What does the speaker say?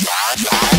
Yeah, yeah.